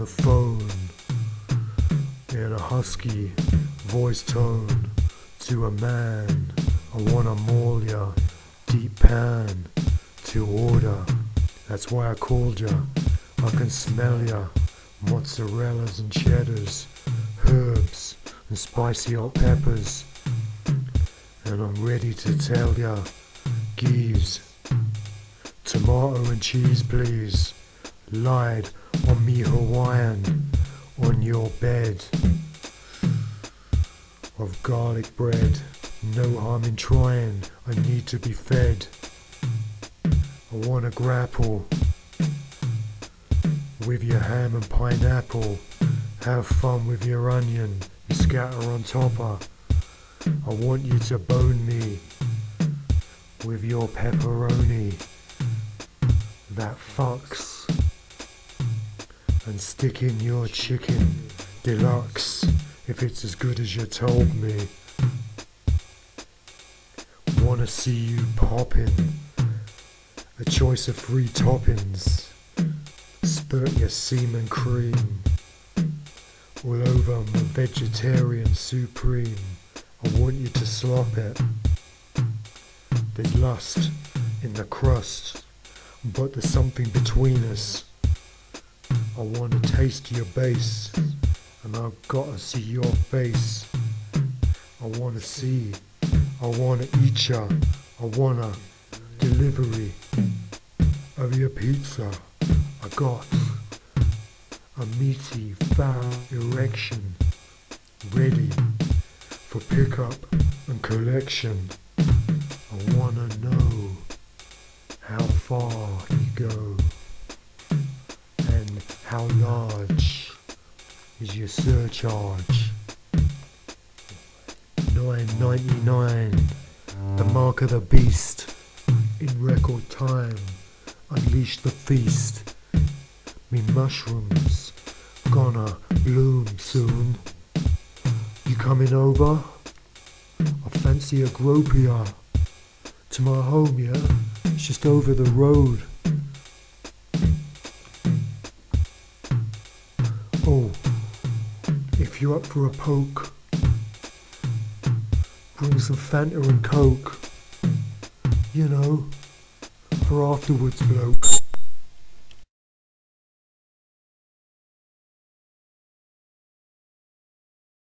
the phone in a husky voice tone to a man. I wanna maul ya, deep pan to order. That's why I called ya. I can smell ya, mozzarellas and cheddars, herbs and spicy hot peppers. And I'm ready to tell ya, geese, tomato and cheese please. Lied on me Hawaiian on your bed of garlic bread. No harm in trying, I need to be fed. I wanna grapple with your ham and pineapple. Have fun with your onion, you scatter on topper. I want you to bone me with your pepperoni that fucks and stick in your chicken deluxe if it's as good as you told me. Wanna see you poppin', a choice of three toppings. Spurt your semen cream all over my vegetarian supreme. I want you to slop it. There's lust in the crust, but there's something between us. I wanna taste your base, and I've gotta see your face. I wanna see, I wanna eat ya, I wanna delivery of your pizza. I got a meaty, fat erection ready for pickup and collection. I wanna know how far you go how large is your surcharge. 9.99, the mark of the beast. In record time, unleash the feast. Me mushrooms gonna bloom soon. You coming over? I fancy a gropia to my home, yeah? It's just over the road. If you're up for a poke, bring some Fanta and Coke. You know, for afterwards, bloke.